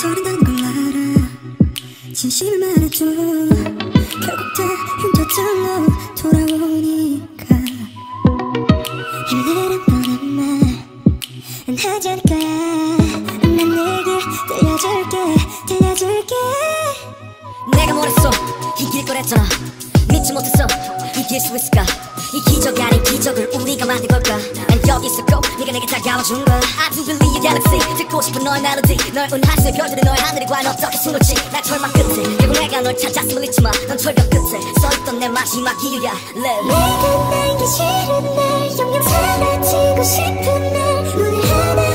서른다는 걸 알아. 진심을 말해줘. 결국 다 흉터절로 돌아오니까. 힘내란 뻔한 말은 하지 않을 거야 난 내게 들려줄게 들려줄게. 내가 뭐랬어? 이길 거랬잖아. 믿지 못했어. 이길 수 있을까? 이 기적이 아닌 기적을 우리가 만든 걸까? 난 여기 있었고 네가 내게 다가와준 거야 I do believe your galaxy? 듣고 싶은 너의 멜로디 널 은하수의 별들이 너의 하늘이 과연 어떻게 숨을지? 날 절망 끝에. 결국 내가 널 찾았음을 잊지 마넌 철벽 끝에. 서있던 내 마지막 이유야. Live 내가 날기 싫은 날 영영 사라지고 싶은 날 오늘 하나